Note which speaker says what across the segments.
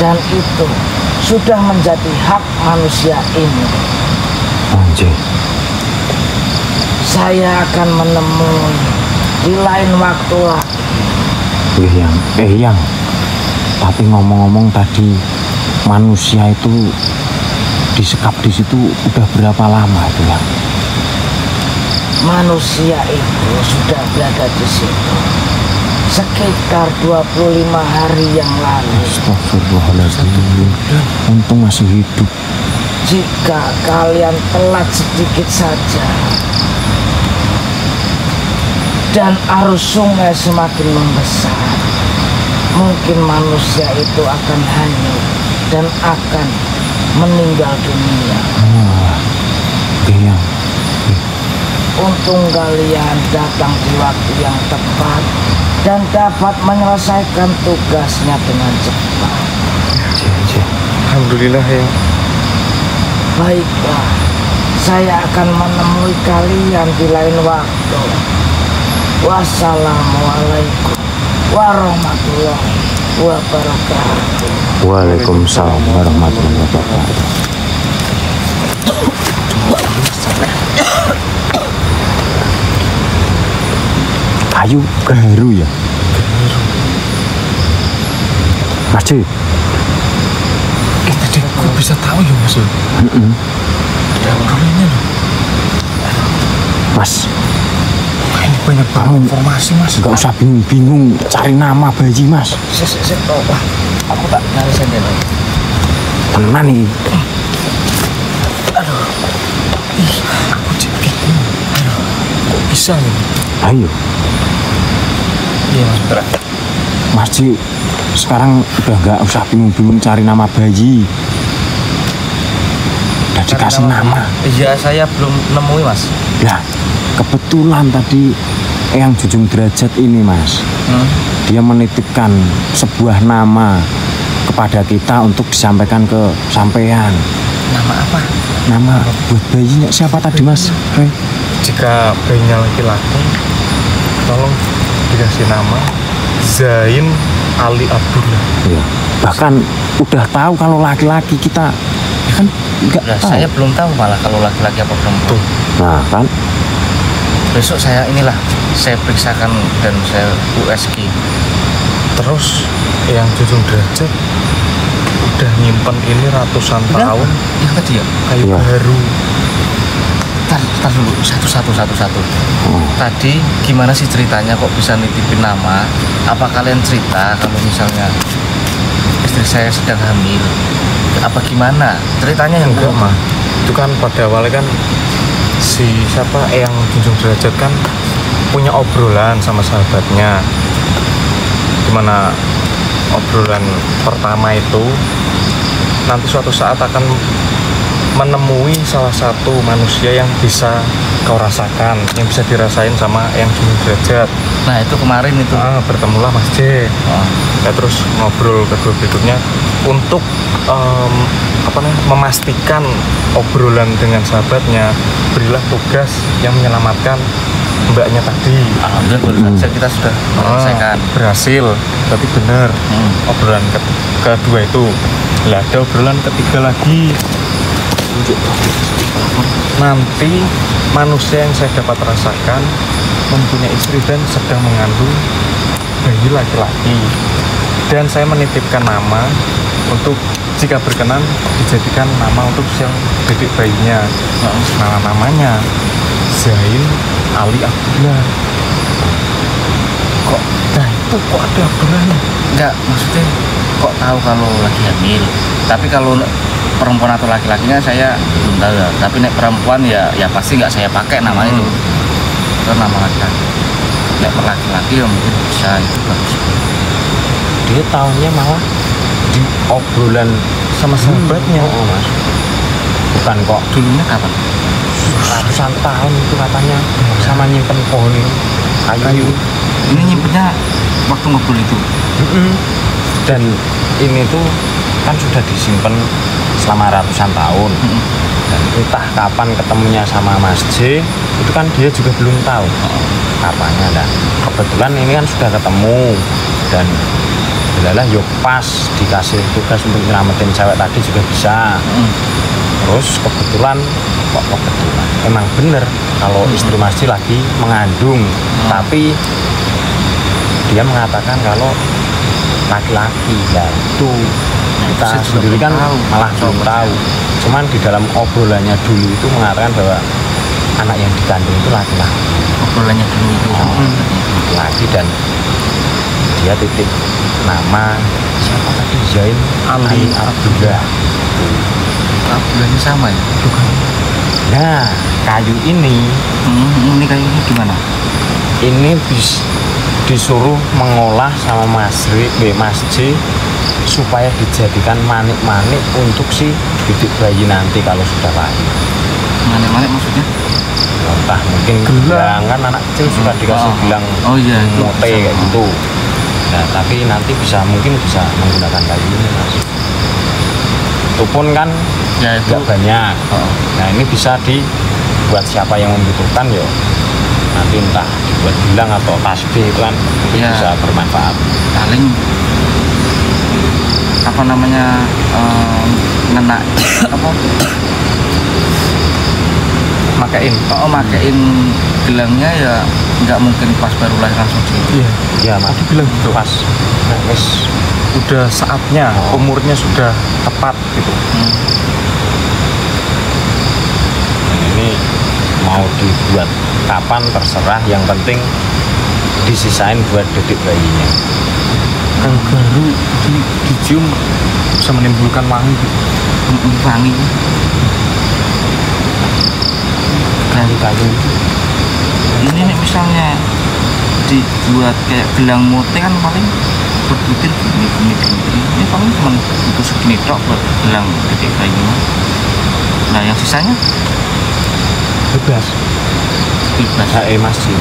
Speaker 1: Dan itu sudah menjadi hak manusia ini.
Speaker 2: Anjir.
Speaker 1: Saya akan menemui di lain waktu lagi.
Speaker 2: Eh yang, eh yang. Tapi ngomong-ngomong tadi manusia itu disekap di situ udah berapa lama itu ya?
Speaker 1: Manusia itu sudah berada di situ sekitar 25 hari yang lalu.
Speaker 2: Astagfirullahaladzim. Untung masih hidup.
Speaker 1: Jika kalian telat sedikit saja dan arus sungai semakin membesar, mungkin manusia itu akan hanyut dan akan meninggal dunia.
Speaker 2: Wah, yang.
Speaker 1: Untung kalian datang di waktu yang tepat dan dapat menyelesaikan tugasnya dengan cepat.
Speaker 3: Alhamdulillah ya.
Speaker 1: Baiklah, saya akan menemui kalian di lain waktu. Wassalamualaikum warahmatullahi wabarakatuh.
Speaker 2: Waalaikumsalam warahmatullahi wabarakatuh. Ayu garu ya? Mas Cuy,
Speaker 3: Eh tadi kok bisa tahu ya mas? ya? Ada obrolannya loh.
Speaker 2: Mas,
Speaker 3: ini banyak banget informasi mas.
Speaker 2: nggak usah bingung-bingung cari nama bayi mas.
Speaker 1: Sik, sik, sik, oh, wah, aku tak dari sendiri.
Speaker 2: Tenan nih.
Speaker 3: Ih, aku jadi bingung. Aduh, bisa nih?
Speaker 2: Ayo,
Speaker 3: Iya mas.
Speaker 2: Ci, sekarang udah nggak usah bingung-bingung cari nama bayi. Udah dikasih nama.
Speaker 4: Iya, saya belum nemui mas.
Speaker 2: Lah, kebetulan tadi yang Jujung Derajat ini, Mas.
Speaker 4: Hmm?
Speaker 2: Dia menitipkan sebuah nama kepada kita untuk disampaikan ke sampean.
Speaker 4: Nama apa?
Speaker 2: Nama buat bayinya siapa tadi, Mas?
Speaker 3: Jika bayinya laki-laki, tolong dikasih nama Zain Ali Abdullah.
Speaker 2: Iya. Bahkan udah tahu kalau laki-laki kita ya kan nggak tahu.
Speaker 4: saya belum tahu malah kalau laki-laki apa perempuan.
Speaker 2: Nah, kan
Speaker 4: Besok saya inilah, saya periksakan dan saya USG.
Speaker 3: Terus yang Jujung Derajat udah nyimpen ini ratusan tahun
Speaker 4: Yang tadi ya?
Speaker 3: kayu
Speaker 2: Iya.
Speaker 3: baru.
Speaker 4: Tar, tar dulu, satu-satu, satu-satu.
Speaker 2: Oh.
Speaker 4: Tadi gimana sih ceritanya kok bisa nitipin nama? Apa kalian cerita kalau misalnya istri saya sedang hamil? Apa gimana? Ceritanya yang
Speaker 3: Enggak mah. Itu kan pada awalnya kan si siapa yang Junjung Derajat kan punya obrolan sama sahabatnya. Di mana obrolan pertama itu nanti suatu saat akan menemui salah satu manusia yang bisa kau rasakan, yang bisa dirasain sama yang Junjung Derajat.
Speaker 4: Nah itu kemarin itu.
Speaker 3: Ah, bertemulah Mas J.
Speaker 4: Oh,
Speaker 3: Ya, terus ngobrol kedua berikutnya untuk em, apa namanya memastikan obrolan dengan sahabatnya berilah tugas yang menyelamatkan mbaknya tadi
Speaker 4: Alhamdulillah baru saja kita sudah menyelesaikan.
Speaker 3: Ah, berhasil tapi benar
Speaker 4: Hmm.
Speaker 3: obrolan ke- kedua itu lah ada obrolan ketiga lagi nanti manusia yang saya dapat rasakan mempunyai istri dan sedang mengandung bayi laki-laki. Dan saya menitipkan nama untuk jika berkenan dijadikan nama untuk yang dedek bayinya. Nama namanya Zain Ali Abdullah. Kok nah itu kok ada Abdullahnya
Speaker 4: Enggak, maksudnya kok tahu kalau lagi hamil. Tapi kalau perempuan atau laki-lakinya saya belum tahu ya. Tapi nek perempuan ya ya pasti nggak saya pakai nama itu. Itu nama laki-laki. Nek laki-laki ya mungkin bisa itu bagus.
Speaker 2: dia tahunya malah di obrolan
Speaker 3: sama sahabatnya
Speaker 2: Oh, Mas. Bukan kok
Speaker 4: Dulunya kapan?
Speaker 2: ratusan tahun itu katanya sama nyimpen pohon ini kayu.
Speaker 4: Ini nyimpennya waktu ngobrol itu.
Speaker 2: Mm-mm. Dan ini tuh kan sudah disimpan selama ratusan tahun.
Speaker 4: Mm-mm.
Speaker 2: Dan entah kapan ketemunya sama Mas J, itu kan dia juga belum tahu kapannya. Nah, kebetulan ini kan sudah ketemu dan delalah yo pas dikasih tugas untuk nyelamatin cewek tadi juga bisa
Speaker 4: Mm.
Speaker 2: terus kebetulan kok kebetulan emang bener kalau istri Masji lagi mengandung. Tapi dia mengatakan kalau laki-laki ya itu kita
Speaker 4: saya juga
Speaker 2: sendiri kan
Speaker 4: tahu.
Speaker 2: malah belum tahu. Cuman di dalam obrolannya dulu itu mengatakan bahwa anak yang dikandung itu laki-laki.
Speaker 4: Obrolannya dulu itu. Sama
Speaker 2: Hmm.
Speaker 4: katanya.
Speaker 2: laki dan dia titip nama siapa tadi? Zain
Speaker 3: Ali
Speaker 2: Abdullah.
Speaker 4: Obrolannya sama ya
Speaker 2: nah kayu ini
Speaker 4: Hmm, ini kayaknya gimana
Speaker 2: ini bis disuruh mengolah sama Mas Ri, eh, Mas J supaya dijadikan manik-manik untuk si bibit bayi nanti kalau sudah lahir.
Speaker 4: manik-manik maksudnya
Speaker 2: Entah mungkin
Speaker 3: Gelang.
Speaker 2: kan anak kecil suka dikasih
Speaker 4: Oh.
Speaker 2: gelang
Speaker 4: Oh iya,
Speaker 2: mote
Speaker 4: bisa.
Speaker 2: kayak gitu. Nah tapi nanti bisa mungkin bisa menggunakan kayu ini mas. Itu pun kan
Speaker 4: ya itu
Speaker 2: banyak.
Speaker 4: Oh.
Speaker 2: Nah ini bisa dibuat siapa yang membutuhkan yo nanti entah dibuat gelang atau tasbih itu kan
Speaker 4: Ya.
Speaker 2: bisa bermanfaat.
Speaker 4: paling apa namanya eh, ngena apa
Speaker 3: makain
Speaker 4: oh makein gelangnya ya nggak mungkin pas baru lahir langsung di
Speaker 3: iya
Speaker 2: Ya mas.
Speaker 3: tadi bilang gitu
Speaker 2: Pas. Nah, wis
Speaker 3: udah saatnya
Speaker 2: Oh.
Speaker 3: umurnya sudah tepat gitu
Speaker 4: Hmm.
Speaker 2: Dan ini mau dibuat kapan terserah yang penting disisain buat dedik bayinya.
Speaker 3: kayu garu di, dicium bisa menimbulkan wangi gitu.
Speaker 4: Wangi
Speaker 2: Kayu-kayu
Speaker 4: ini nih misalnya dibuat kayak gelang mote kan paling berbutir gini gini gini gini. ini paling cuma untuk segini tok buat gelang detik bayi mah. nah yang sisanya
Speaker 2: bebas.
Speaker 4: bebas
Speaker 2: eh mas sih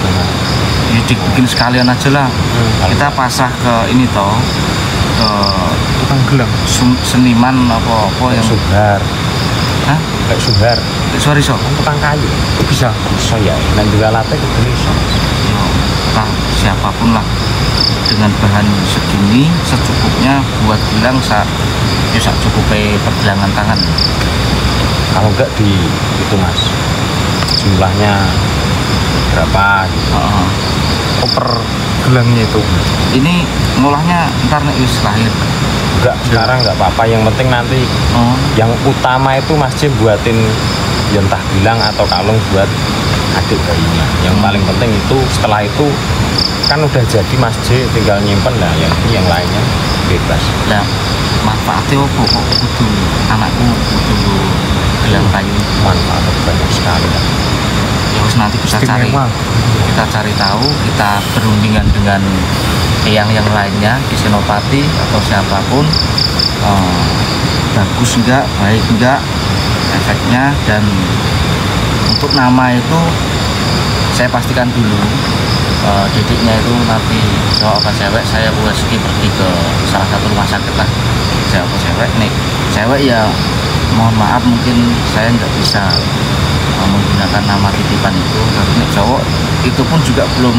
Speaker 4: ya dibikin sekalian aja lah
Speaker 2: Hmm.
Speaker 4: kita pasah ke ini toh ke
Speaker 3: tukang gelang
Speaker 4: seniman apa apa yang
Speaker 2: Subar,
Speaker 4: Hah?
Speaker 2: kayak subar,
Speaker 4: Eh, sorry so
Speaker 2: kan tukang kayu.
Speaker 3: bisa
Speaker 2: So ya, dan juga latte juga bisa.
Speaker 4: Ya, entah siapa pun lah dengan bahan segini secukupnya buat gelang sa ya sak cukupnya pergelangan tangan
Speaker 2: Kalau enggak di itu mas, jumlahnya berapa gitu.
Speaker 4: Heeh.
Speaker 3: koper gelangnya itu
Speaker 4: ini ngolahnya ntar nih wis lahir
Speaker 2: Enggak, sekarang enggak apa-apa. Yang penting nanti
Speaker 4: oh.
Speaker 2: yang utama itu Mas Jim buatin ya entah bilang atau kalung buat adik bayinya. Yang
Speaker 4: Hmm.
Speaker 2: paling penting itu setelah itu kan udah jadi Mas J tinggal nyimpen lah yang yang lainnya bebas.
Speaker 4: Lah manfaatnya apa kok kudu anakku kudu gelang kayu?
Speaker 2: Manfaat banyak sekali
Speaker 4: wis nanti kita cari.
Speaker 3: Istimewa
Speaker 4: kita cari tahu kita berundingan dengan yang yang lainnya di Senopati atau siapa pun. Eh, bagus enggak baik enggak efeknya. Dan untuk nama itu saya pastikan dulu eh, didiknya itu nanti cowok apa cewek saya USG pergi ke salah satu rumah sakit lah. Cewek cewek. Nih cewek ya mohon maaf mungkin saya nggak bisa menggunakan nama titipan itu tapi cowok itu pun juga belum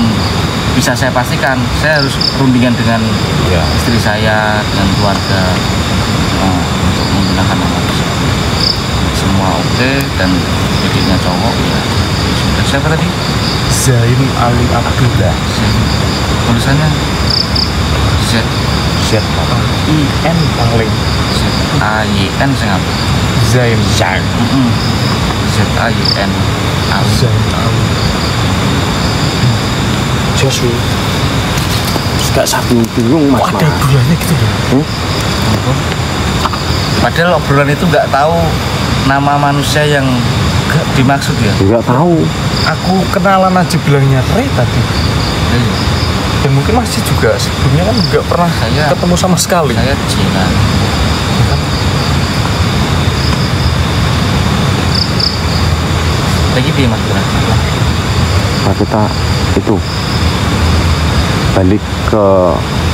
Speaker 4: bisa saya pastikan. Saya harus rundingan dengan
Speaker 2: ya
Speaker 4: istri saya dengan keluarga eh, untuk menggunakan nama tersebut. Semua oke dan didiknya cowok ya ya sudah. Siapa tadi?
Speaker 3: Zain Ali Abdullah.
Speaker 4: Tulisannya? Z.
Speaker 2: Z I N paling
Speaker 4: Z. A Y N saya
Speaker 3: Zain
Speaker 2: Zain.
Speaker 4: Z A N Ali
Speaker 3: Zain.
Speaker 2: Joshua. Gak sapi bingung mas
Speaker 3: Wah, ada bulannya gitu ya?
Speaker 4: Padahal obrolan itu nggak tahu nama manusia yang
Speaker 3: Gak
Speaker 4: dimaksud ya?
Speaker 2: Gak tahu.
Speaker 3: Aku kenalan aja bilangnya Ray tadi.
Speaker 4: Iya.
Speaker 3: dan mungkin masih juga sebelumnya kan nggak pernah
Speaker 4: Saya-
Speaker 3: ketemu sama sekali.
Speaker 4: saya Cina lagi piye mas Bura?
Speaker 2: Nah, kita itu balik ke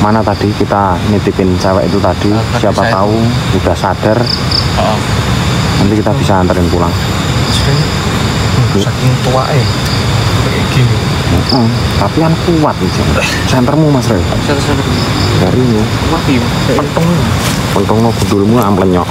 Speaker 2: mana tadi kita nitipin cewek itu tadi
Speaker 4: tadi
Speaker 2: siapa tahu udah sadar
Speaker 4: Oh,
Speaker 2: nanti kita bisa anterin pulang
Speaker 3: hmm, saking tua eh kayak gini
Speaker 2: Heeh, tapi kan kuat nih. Sentermu Mas Rey. Dari ini.
Speaker 4: Kuat ya.
Speaker 2: Pentong. Pentong no budulmu amplenyok.